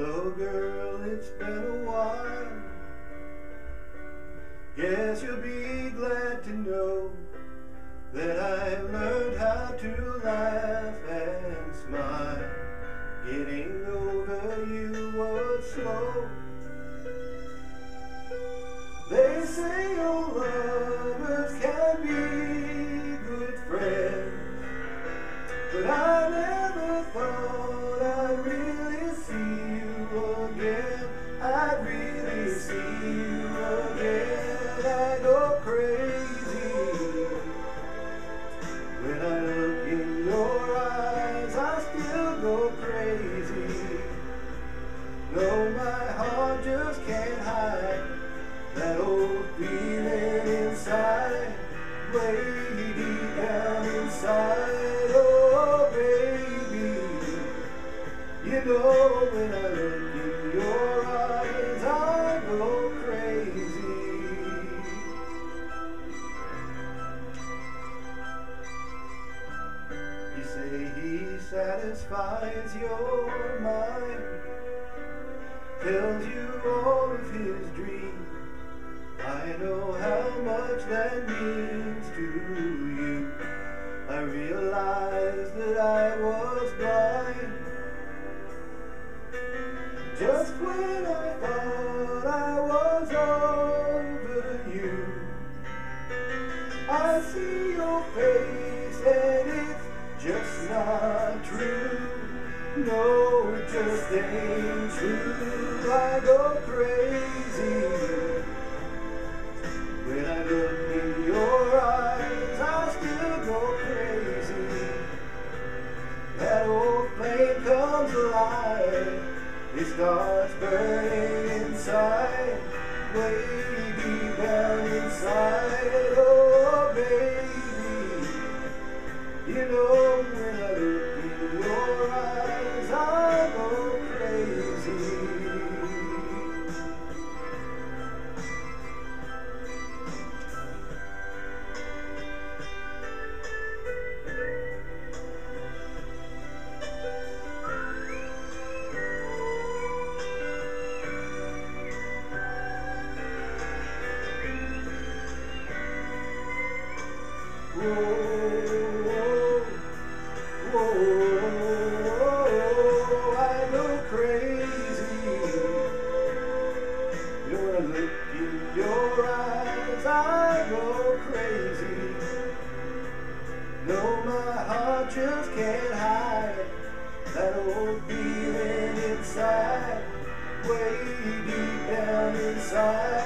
Hello, girl, it's been a while. Guess you'll be glad to know that I've learned how to laugh and smile. Getting over you was slow. They say all lovers can be good friends, but I never thought. Really see you again. I go crazy when I look in your eyes. I still go crazy. No, my heart just can't hide that old feeling inside, way deep down inside. Oh, baby, you know when I look in your eyes, say he satisfies your mind, tells you all of his dreams. I know how much that means to you. I realized that I was blind. Just when I it's not true. No, it just ain't true. I go crazy. When I look in your eyes, I still go crazy. That old flame comes alive. It starts burning inside, way deep down inside. Oh, baby, you know when I look in your eyes, I go crazy. Whoa, I go crazy. No, my heart just can't hide that old feeling inside, way deep down inside.